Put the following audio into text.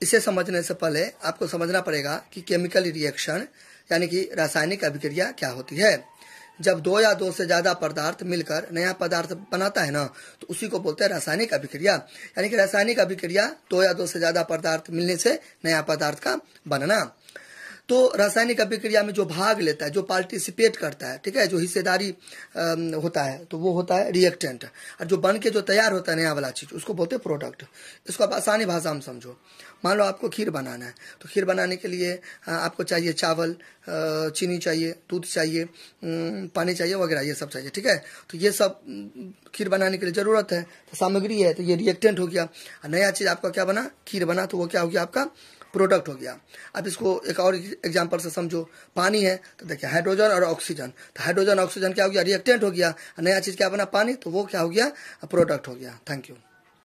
इसे समझने से पहले आपको समझना पड़ेगा कि केमिकल रिएक्शन यानी कि रासायनिक अभिक्रिया क्या होती है। जब दो या दो से ज़्यादा पदार्थ मिलकर नया पदार्थ बनाता है ना तो उसी को बोलते हैं रासायनिक अभिक्रिया। यानी कि रासायनिक अभिक्रिया दो या दो से ज़्यादा पदार्थ मिलने से नया पदार्थ का बनना। तो रासायनिक अभिक्रिया में जो भाग लेता है, जो पार्टिसिपेट करता है, ठीक है, जो हिस्सेदारी होता है तो वो होता है रिएक्टेंट और जो बन के जो तैयार होता है, नया वाला चीज़, उसको बोलते हैं प्रोडक्ट इसको आप आसानी भाषा में समझो। मान लो आपको खीर बनाना है तो खीर बनाने के लिए आपको चाहिए चावल चीनी चाहिए, दूध चाहिए पानी चाहिए वगैरह, ये सब चाहिए, ठीक है? तो ये सब खीर बनाने के लिए ज़रूरत है तो सामग्री है तो ये रिएक्टेंट हो गया। नया चीज़ आपका क्या बना? खीर बना तो वो क्या हो गया आपका? प्रोडक्ट हो गया। अब इसको एक और एग्ज़ाम्पल से समझो। पानी है तो देखिए हाइड्रोजन और ऑक्सीजन तो हाइड्रोजन ऑक्सीजन क्या हो गया? रिएक्टेंट हो गया। नया चीज़ क्या बना? पानी। तो वो क्या हो गया? प्रोडक्ट हो गया। Thank you